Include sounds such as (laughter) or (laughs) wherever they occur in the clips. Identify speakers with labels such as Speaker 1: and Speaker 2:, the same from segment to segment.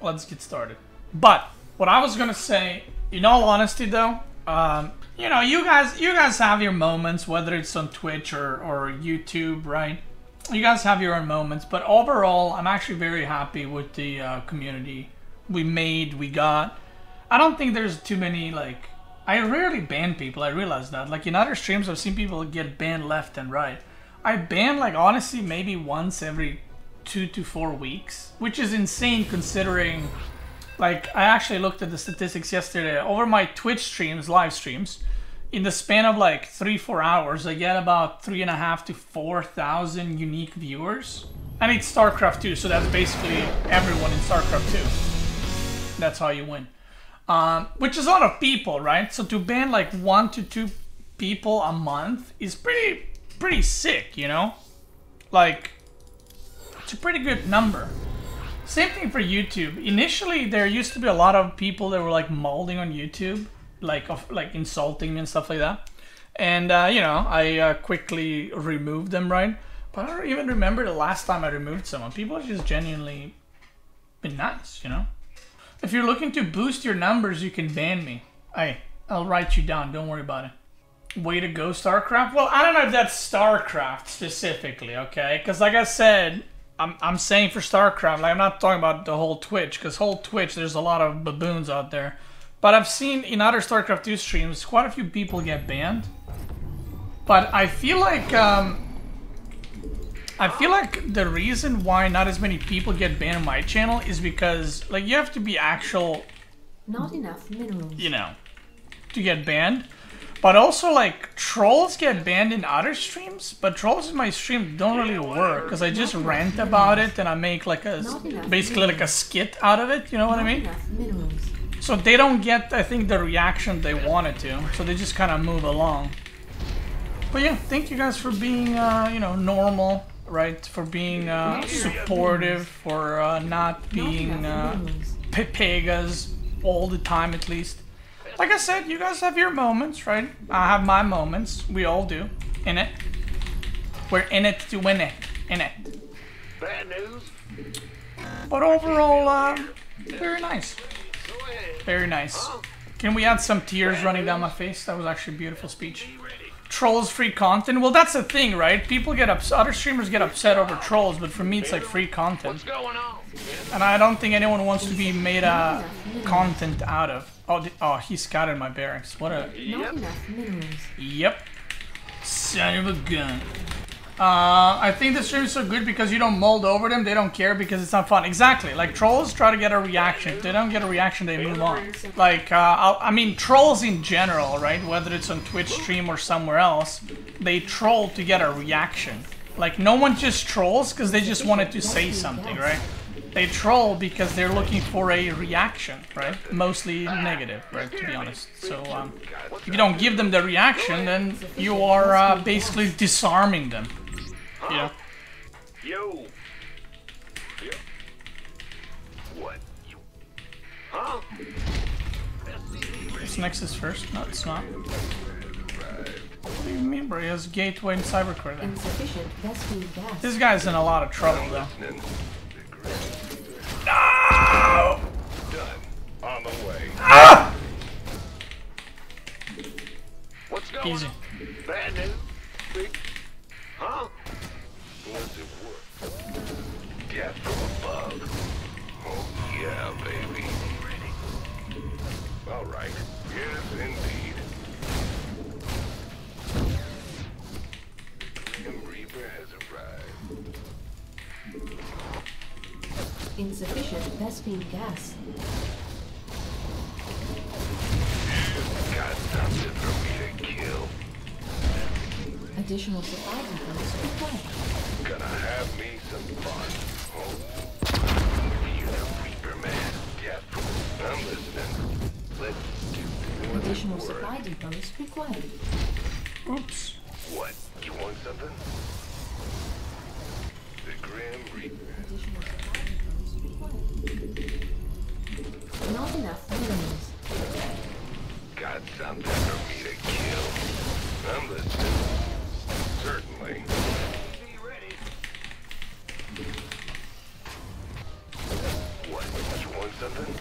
Speaker 1: let's get started. But what I was gonna say, in all honesty, though, um, you know, you guys, you guys have your moments, whether it's on Twitch or or YouTube, right? You guys have your own moments, but overall, I'm actually very happy with the uh, community we made, we got. I don't think there's too many like. I rarely ban people. I realize that. Like in other streams, I've seen people get banned left and right. I ban like honestly maybe once every two to four weeks, which is insane considering. Like I actually looked at the statistics yesterday over my Twitch streams, live streams. In the span of like three four hours, I get about three and a half to four thousand unique viewers, and it's StarCraft 2, so that's basically everyone in StarCraft 2. That's how you win um, which is a lot of people, right? So to ban like one to two people a month is pretty pretty sick, you know? Like it's a pretty good number. Same thing for YouTube. Initially, there used to be a lot of people that were like molding on YouTube, like of like insulting me and stuff like that. And uh, you know, I uh, quickly removed them, right? But I don't even remember the last time I removed someone. People have just genuinely been nice, you know. If you're looking to boost your numbers, you can ban me. Hey, I'll write you down. Don't worry about it. Way to go, StarCraft. Well, I don't know if that's StarCraft specifically, okay? Because like I said, I'm, I'm saying for StarCraft, like I'm not talking about the whole Twitch, because whole Twitch, there's a lot of baboons out there. But I've seen in other StarCraft 2 streams, quite a few people get banned. But I feel like, um, I feel like the reason why not as many people get banned on my channel is because, like, you have to be actual,
Speaker 2: Not enough minerals.
Speaker 1: you know, to get banned. But also, like, trolls get banned in other streams, but trolls in my stream don't really work, because I just rant about it and I make, like, a, basically, like, a skit out of it, you know what I mean? So they don't get, I think, the reaction they wanted to. So they just kind of move along. But yeah, thank you guys for being, uh, you know, normal, right? For being uh, supportive, for uh, not being uh,
Speaker 2: minerals.
Speaker 1: pegas all the time, at least. Like I said, you guys have your moments, right? I have my moments. We all do. In it. We're in it to win it. In it.
Speaker 3: Bad news?
Speaker 1: But overall, uh, very nice. Very nice. Can we add some tears running down my face? That was actually a beautiful speech. Trolls free content. Well, that's the thing, right? People get upset. Other streamers get upset over trolls, but for me, it's like free content,
Speaker 3: What's going on?
Speaker 1: and I don't think anyone wants to be made uh, content out of. Oh, the, oh, he scattered my bearings. What a
Speaker 2: Not enough minerals.
Speaker 1: Yep. Son of a gun. Uh, I think the stream is so good because you don't mold over them. They don't care because it's not fun. Exactly. Like trolls try to get a reaction. If they don't get a reaction, they move on. Like, uh, I'll, I mean, trolls in general, right? Whether it's on Twitch stream or somewhere else, they troll to get a reaction. Like, no one just trolls because they just wanted to say something, right? They troll because they're looking for a reaction, right? Mostly negative, right? To be honest. So, um, if you don't give them the reaction, then you are uh, basically disarming them. Yeah.
Speaker 3: Yo. Yo. What? You. Huh?
Speaker 1: This Nexus first? No, it's not. What do you mean, bro? He has Gateway and Cybercore then.
Speaker 2: Insufficient Vespene gas.
Speaker 1: This guy's in a lot of trouble, though. Easy.
Speaker 3: Bad news? Huh? Does it work? Death from above. Oh, yeah, baby. All right. Yes, indeed. Grim Reaper has arrived.
Speaker 2: Insufficient Vespene gas.
Speaker 3: Got something for me to kill.
Speaker 2: Additional supply depots required.
Speaker 3: Gonna have me some fun. Oh. You're the Reaper man. Death. I'm listening. Let's do what
Speaker 2: Additional
Speaker 3: worth.
Speaker 2: supply depots required.
Speaker 1: Oops.
Speaker 3: What? You want something? The Grim Reaper.
Speaker 2: Additional supply depots required. Not enough minerals.
Speaker 3: Got something for me to kill. Certainly. What? Want
Speaker 4: something?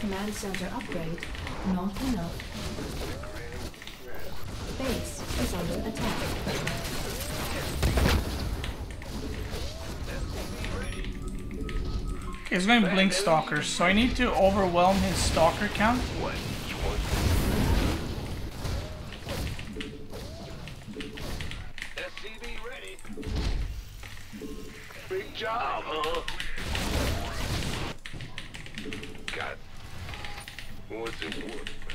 Speaker 2: Command center upgrade. Not enough.
Speaker 3: He's going blink stalkers, so I need to overwhelm his stalker count.
Speaker 4: What? Job, huh? What's it worth?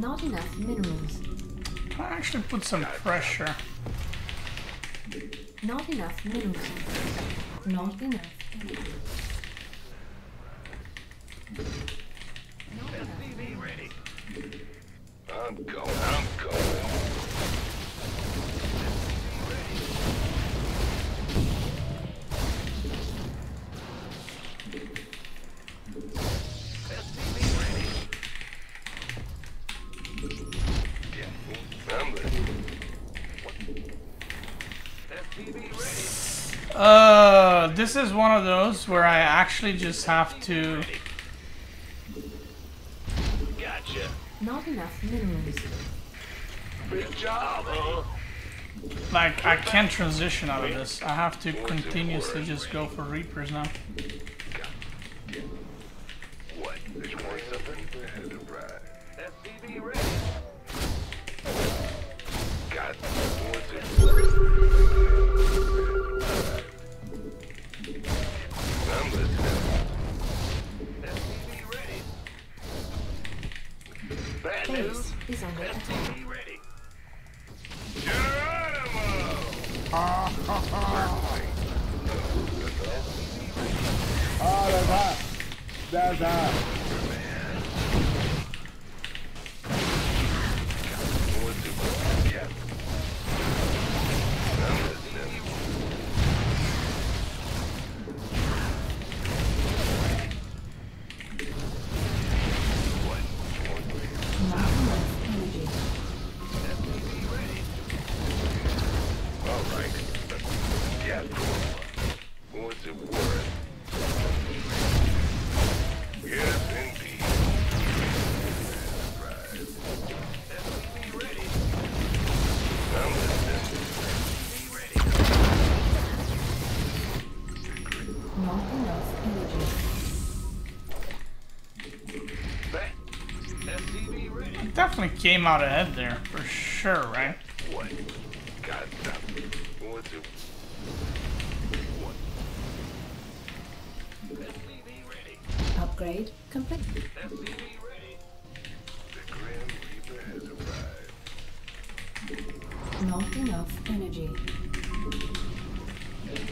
Speaker 2: Not enough minerals.
Speaker 3: I actually put some pressure.
Speaker 2: Not enough minerals. Not enough.
Speaker 3: This is one of those where I actually just have to.
Speaker 4: Gotcha.
Speaker 2: Not enough minerals.
Speaker 4: Big job, huh?
Speaker 3: Like, I can't transition out of this. I have to continuously just go for Reapers now. Came out ahead there, for sure, right?
Speaker 4: What? Got something. What's it? What?
Speaker 2: Upgrade complete.
Speaker 4: SCV ready. The Grim Reaper has arrived.
Speaker 2: Not enough energy.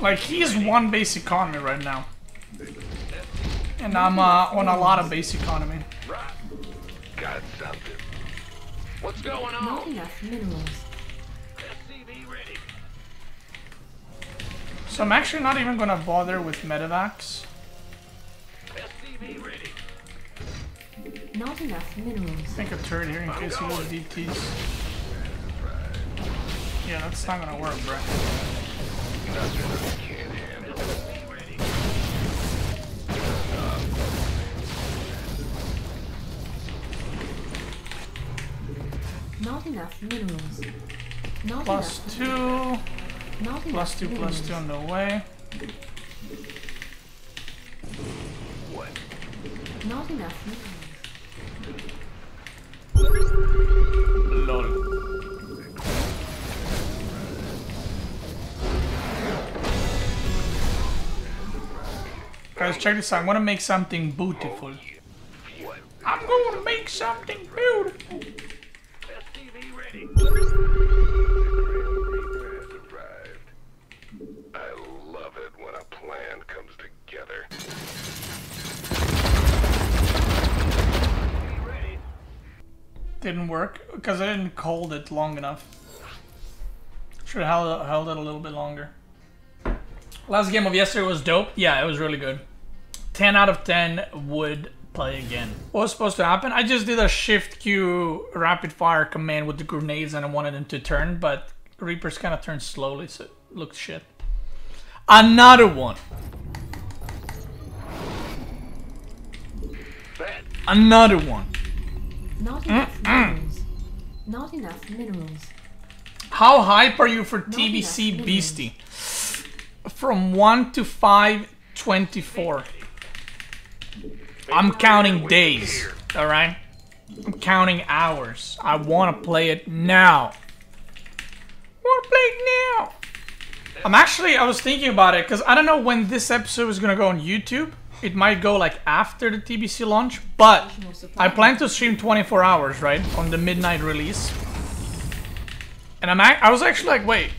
Speaker 3: Like, he's one base economy right now. And I'm uh, on a lot of base economy.
Speaker 4: What's going
Speaker 2: Not enough minerals.
Speaker 4: SCV ready.
Speaker 3: So I'm actually not even gonna bother with medevacs.
Speaker 4: SCV ready.
Speaker 2: Not enough minerals.
Speaker 3: Think a turret here in case he goes DTs. Yeah, that's not gonna work, bro.
Speaker 2: Enough minerals. Not
Speaker 3: Plus
Speaker 2: enough.
Speaker 3: two,
Speaker 2: Not enough
Speaker 3: plus two,
Speaker 2: minerals.
Speaker 3: two on the way.
Speaker 4: What?
Speaker 2: Not enough minerals.
Speaker 3: Lol. Guys, check this out. I'm gonna make something beautiful. I'm gonna make something beautiful.
Speaker 1: Didn't work because I didn't hold it long enough. Should have held, it a little bit longer. Last game of yesterday was dope. Yeah, it was really good. 10 out of 10 would play again. What was supposed to happen? I just did a shift Q rapid fire command with the grenades and I wanted them to turn, but Reapers kind of turn slowly, so it looks shit. Another one. Another one.
Speaker 2: Not enough minerals. Not enough minerals.
Speaker 1: How hype are you for
Speaker 2: enough
Speaker 1: TBC. Beasty? From 1 to 5, 24. I'm counting days, alright? I'm counting hours. I want to play it now. want to play it now. I'm actually, I was thinking about it because I don't know when this episode is going to go on YouTube. It might go like after the TBC launch, but I plan to stream 24 hours, right? On the midnight release. And I'm I was actually like, wait,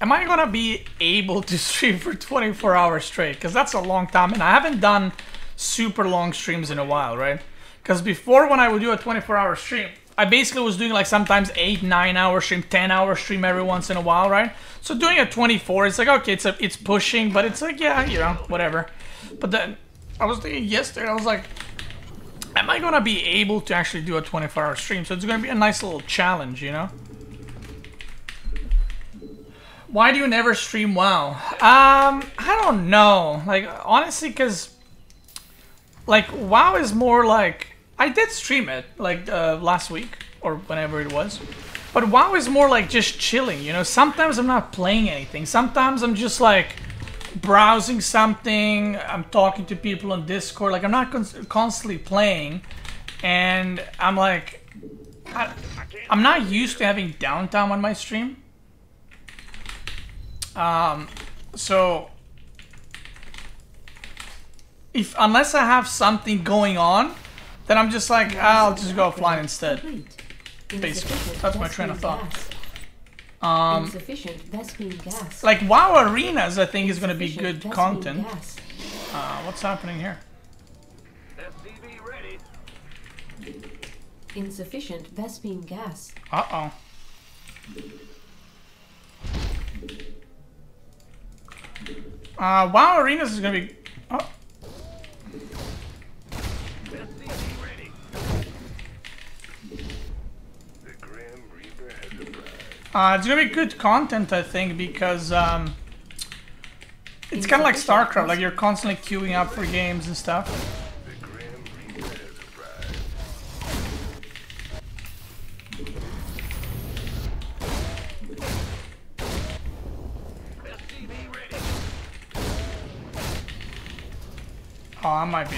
Speaker 1: am I gonna be able to (laughs) stream for 24 hours straight? Because that's a long time, and I haven't done super long streams in a while, right? Because before, when I would do a 24 hour stream, I basically was doing like sometimes 8, 9 hour stream, 10 hour stream every once in a while, right? So doing a 24, it's like, okay, it's, a, it's pushing, but it's like, yeah, you know, whatever. But then I was thinking yesterday, I was like, am I gonna be able to actually do a 24 hour stream? So it's gonna be a nice little challenge, you know? Why do you never stream WoW? Um, I don't know. Like, honestly, because, like, WoW is more like, I did stream it, like, uh, last week, or whenever it was. But WoW is more like just chilling, you know? Sometimes I'm not playing anything. Sometimes I'm just, like, browsing something. I'm talking to people on Discord. Like, I'm not cons- constantly playing. And I'm like, I, I'm not used to having downtime on my stream. Um, so if unless I have something going on, then I'm just like I'll just go offline instead. Basically, that's my train of thought.
Speaker 2: Gas.
Speaker 1: Um,
Speaker 2: Insufficient Vespene gas.
Speaker 1: like WoW Arenas, I think is gonna be good
Speaker 2: Vespene
Speaker 1: content.
Speaker 2: gas.
Speaker 1: Uh, what's happening here?
Speaker 3: SCV ready.
Speaker 2: Insufficient Vespene gas.
Speaker 1: Uh oh. Uh, WoW Arenas is gonna be. Oh,
Speaker 3: SCV ready. The Grim Reaper has arrived.
Speaker 1: Uh, it's gonna be good content, I think, because um, it's kind of like StarCraft. Like you're constantly queuing up for games and stuff. Oh, I might
Speaker 3: be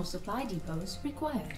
Speaker 2: Additional supply depots required.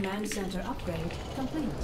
Speaker 2: Command center upgrade complete.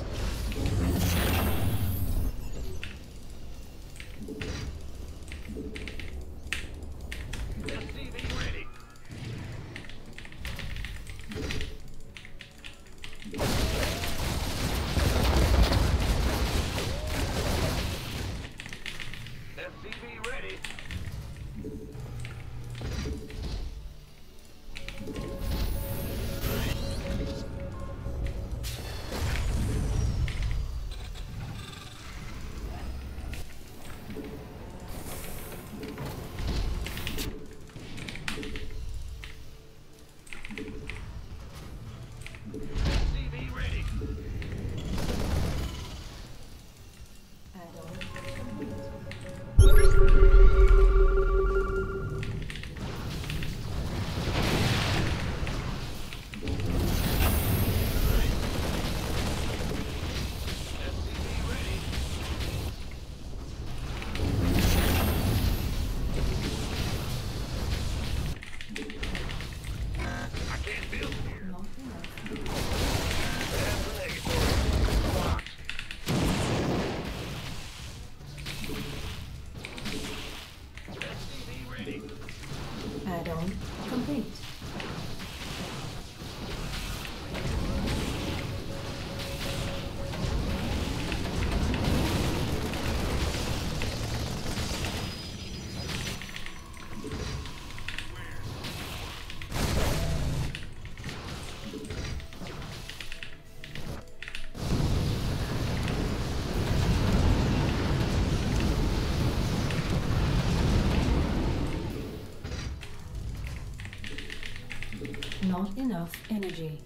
Speaker 2: Not enough energy.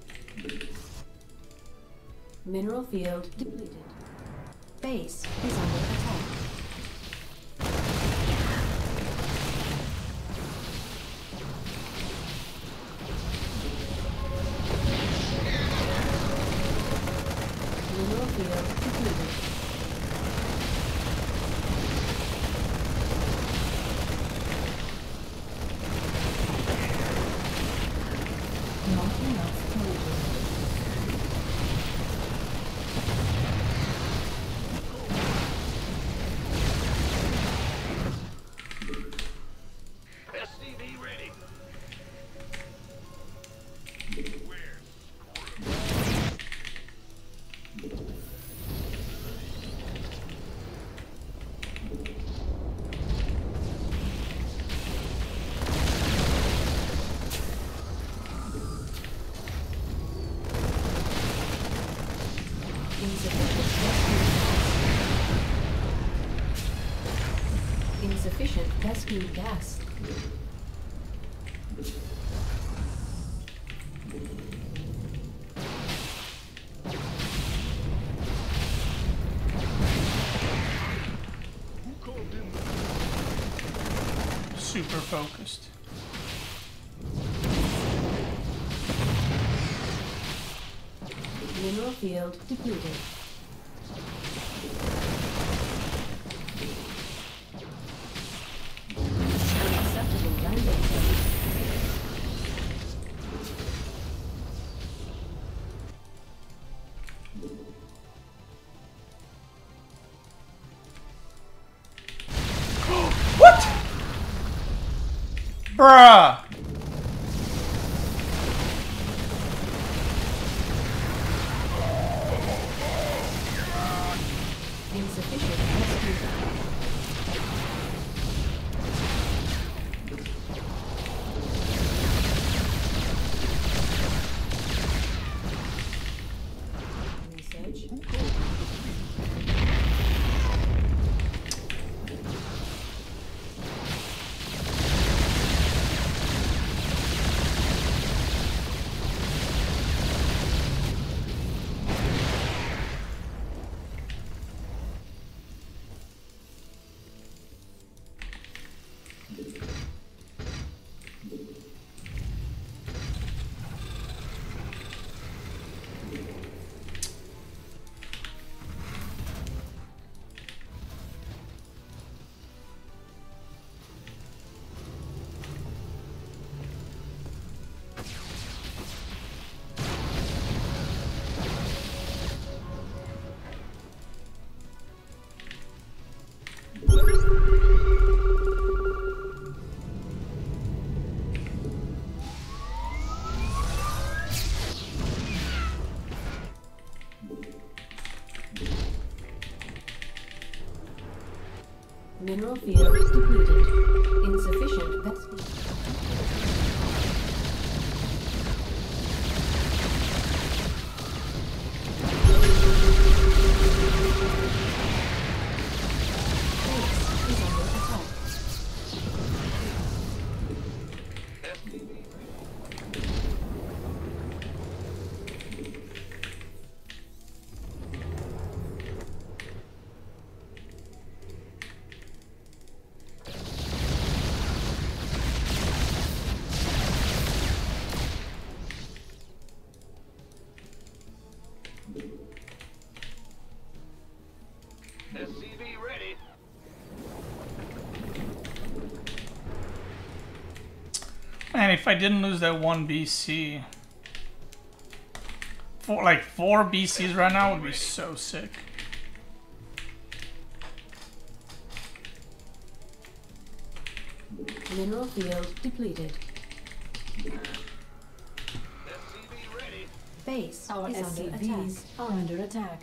Speaker 2: Mineral field depleted. Base is
Speaker 1: Super focused.
Speaker 2: Mineral field depleted.
Speaker 1: Bruh.
Speaker 2: Mineral field is
Speaker 3: depleted.
Speaker 1: And if I didn't lose that one BC, four, like four BCs right now would be so sick.
Speaker 2: Mineral field depleted. Base
Speaker 4: Our
Speaker 2: is
Speaker 4: SCVs under attack.
Speaker 2: are under attack.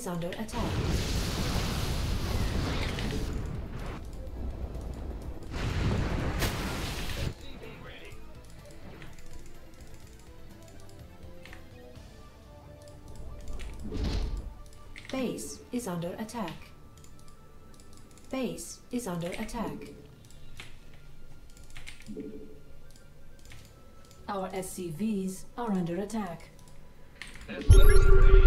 Speaker 2: is under attack. Base is under attack. Base is under attack.
Speaker 4: Our SCVs are under attack. There's literally...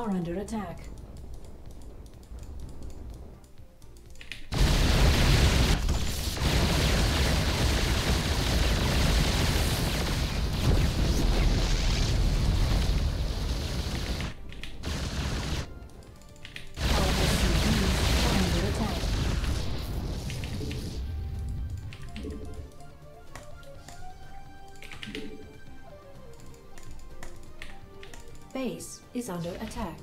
Speaker 4: are under attack. Under attack,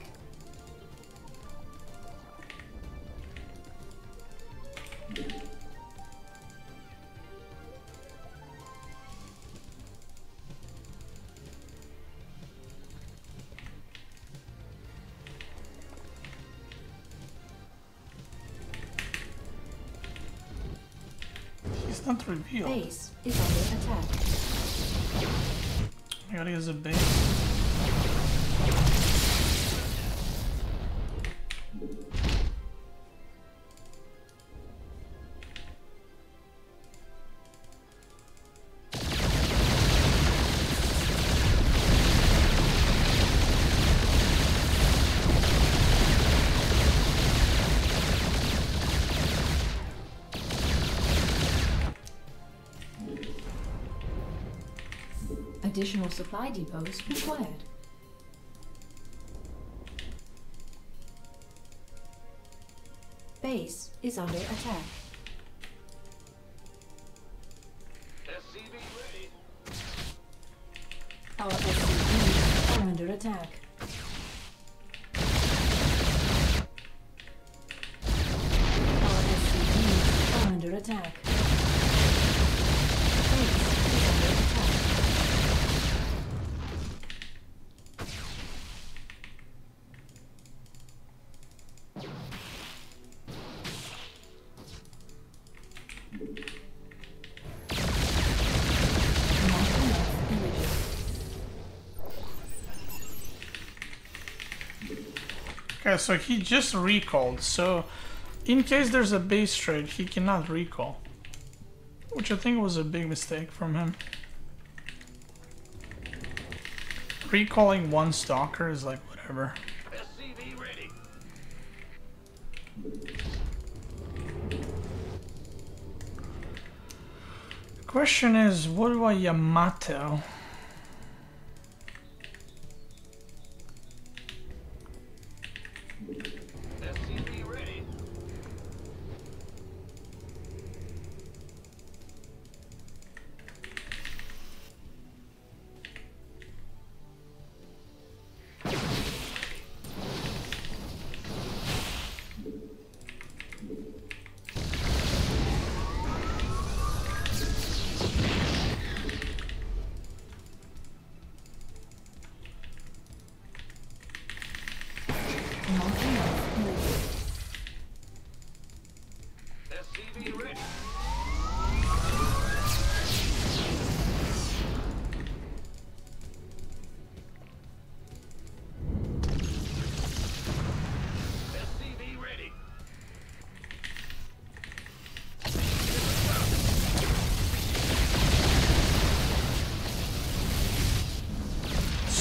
Speaker 1: he's not revealed.
Speaker 2: Base is under attack.
Speaker 1: I gotta use a base.
Speaker 2: Supply depots required. Base is under attack.
Speaker 1: Okay, so he just recalled. So, in case there's a base trade, he cannot recall. Which I think was a big mistake from him. Recalling one stalker is like whatever.
Speaker 3: Ready.
Speaker 1: Question is, what do I Yamato?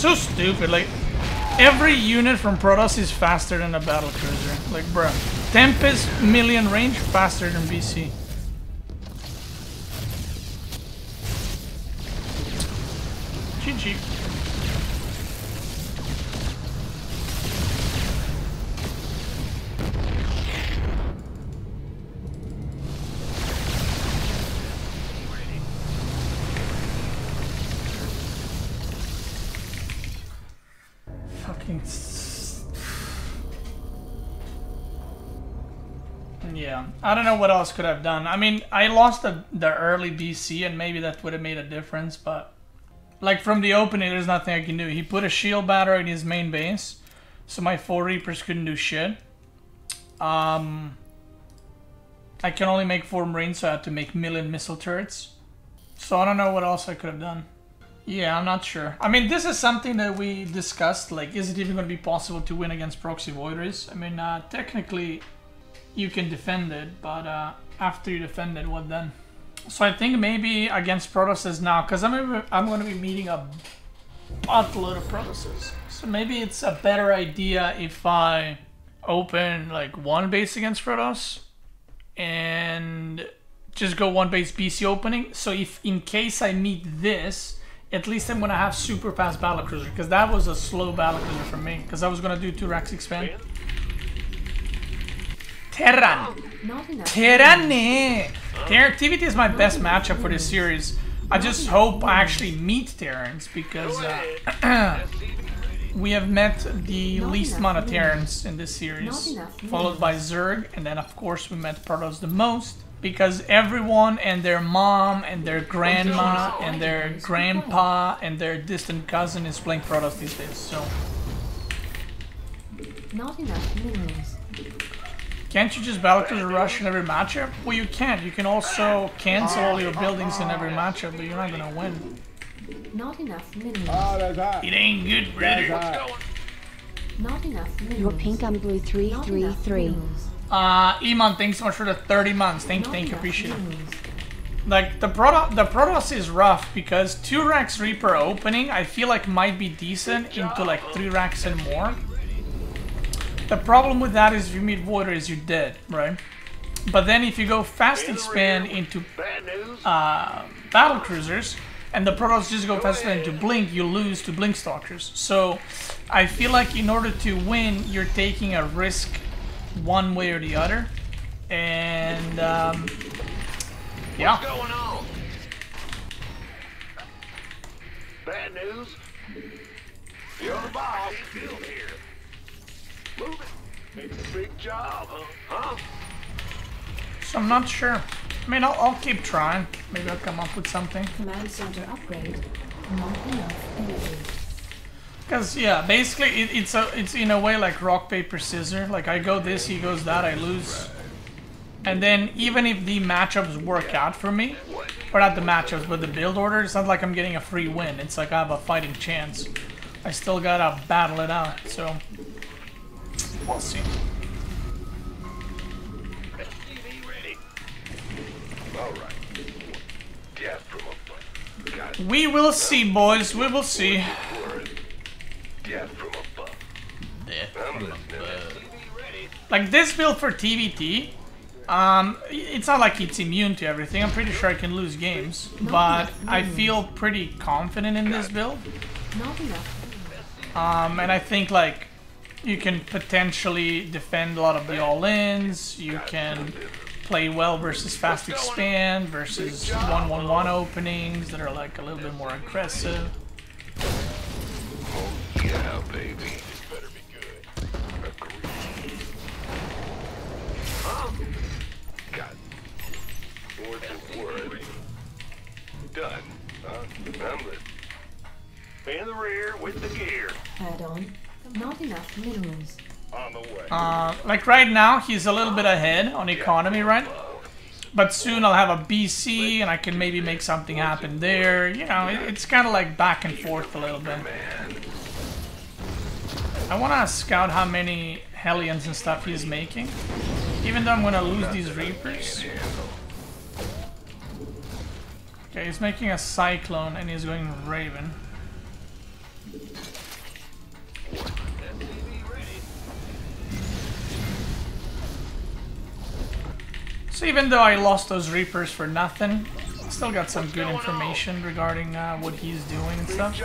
Speaker 1: So stupid, like every unit from Protoss is faster than a battle cruiser. Like bruh. Tempest million range faster than BC. Yeah, I don't know what else could have done. I mean, I lost the the early BC, and maybe that would have made a difference. But like from the opening, there's nothing I can do. He put a shield battery in his main base, so my four reapers couldn't do shit. Um, I can only make four marines, so I had to make million missile turrets. So I don't know what else I could have done. Yeah, I'm not sure. I mean, this is something that we discussed. Like, is it even going to be possible to win against proxy Void Rays? I mean, uh, technically, you can defend it, but uh, after you defend it, what then? So I think maybe against Protosses now, because I'm I'm going to be meeting a buttload of Protosses. So maybe it's a better idea if I open like one base against Protoss and just go one base BC opening. So if in case I meet this, at least I'm gonna have super fast battle cruiser because that was a slow battle cruiser for me because I was gonna do two racks expand. Terran,
Speaker 2: enough.
Speaker 1: Terrane. Terran activity is my best matchup for this series. I just hope I actually meet Terrans because uh, (clears throat) we have met the
Speaker 2: Not
Speaker 1: least amount of. Terrans in this series, followed by Zerg, and then of course we met Protoss the most because everyone and their mom and their grandma and their grandpa and their distant cousin is playing Protoss these days. So
Speaker 2: Not enough minerals.
Speaker 1: Can't you just battle cruiser rush in every matchup? Well, you can't. You can also cancel all your buildings in every matchup, but you're not gonna win.
Speaker 2: Not enough minerals.
Speaker 5: Oh, that's hot.
Speaker 1: It ain't good,
Speaker 5: That's
Speaker 1: brother.
Speaker 5: hot.
Speaker 2: Not enough minerals.
Speaker 6: Your pink on blue
Speaker 2: Not enough
Speaker 6: 333.
Speaker 2: minerals.
Speaker 1: Uh, Iman, thanks so much for the 30 months. Thank you,
Speaker 2: Not
Speaker 1: thank you,
Speaker 2: enough
Speaker 1: appreciate it.
Speaker 2: minerals.
Speaker 1: Like the Proto the Protoss is rough because two racks Reaper opening I feel like might be decent into like three racks and more. The problem with that is if you meet water is you're dead, right? But then if you go fast expand into uh, battle cruisers and the Protoss just go fast expand into Blink, you lose to Blink Stalkers. So I feel like in order to win, you're taking a risk one way or the other. And um, yeah.
Speaker 3: What's going on? Bad news. You're the boss. Still. Move it. It's a big job, huh?
Speaker 1: So I'm not sure. I mean, I'll, I'll keep trying. Maybe I'll come up with something.
Speaker 4: Command center upgrade. Not enough energy.
Speaker 1: Cause yeah, basically it, it's a it's in a way like rock paper scissor. Like I go this, he goes that, I lose. And then even if the matchups work out for me, or not the matchups, but the build order, it's not like I'm getting a free win. It's like I have a fighting chance. I still gotta battle it out. So see.
Speaker 3: Ready. All right. Death from above.
Speaker 1: We will see, boys. We will see.
Speaker 3: Death from above. Listening. SCV ready.
Speaker 1: Like this build for TVT, um, it's not like it's immune to everything. I'm pretty sure I can lose games, but I feel pretty confident in this build. Um, and I think like you can potentially defend a lot of the all-ins. You can play well versus fast expand versus one-one-one openings that are like a little bit more aggressive.
Speaker 3: Oh yeah, baby. Done. Huh? I'm. In the rear with the gear.
Speaker 2: Add on. Not enough minerals.
Speaker 3: On the way.
Speaker 1: Uh, like right now, he's a little bit ahead on economy, right? But soon I'll have a BC and I can maybe make something happen there. You know, it's kind of like back and forth a little bit. I want to scout how many Hellions and stuff he's making. Even though I'm going to lose these Reapers. Okay, he's making a Cyclone and he's going Raven. So even though I lost those Reapers for nothing, I still got some good information regarding uh, what he's doing and stuff.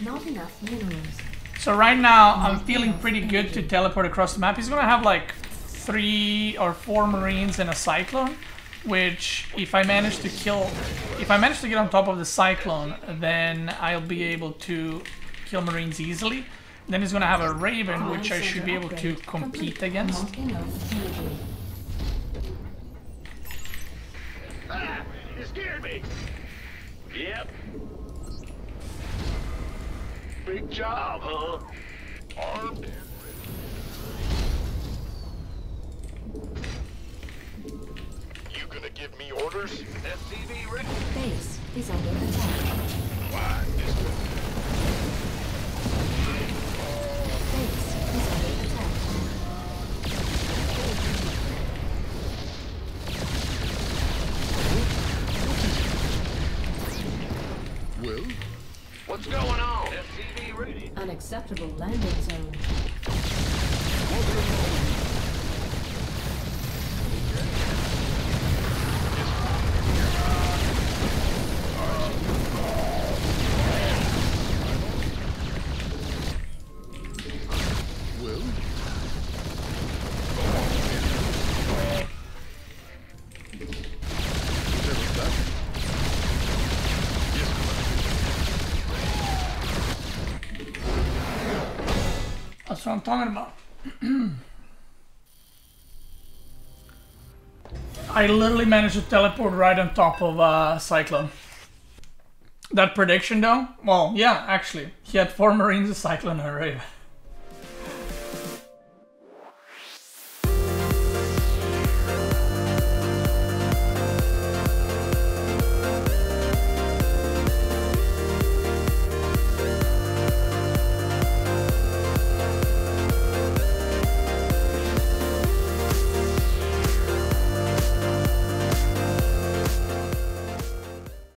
Speaker 2: Not enough minerals.
Speaker 1: So right now, I'm feeling pretty good to teleport across the map. He's gonna have like three or four Marines and a Cyclone, which if I manage to kill, if I manage to get on top of the Cyclone, then I'll be able to kill Marines easily. Then he's gonna have a Raven, which I should be able to compete against.
Speaker 2: Not enough energy.
Speaker 3: Ah, you scared me. Yep. Big job, huh? Armed. You gonna give me orders? SCV ready.
Speaker 2: Base is under attack.
Speaker 3: Why, this
Speaker 7: Well,
Speaker 3: What's going on? SCV ready.
Speaker 2: Unacceptable landing zone.
Speaker 1: I'm talking about. I literally managed to teleport right on top of uh, Cyclone. That prediction though? Well, yeah, actually. He had four Marines, a Cyclone, and Raven.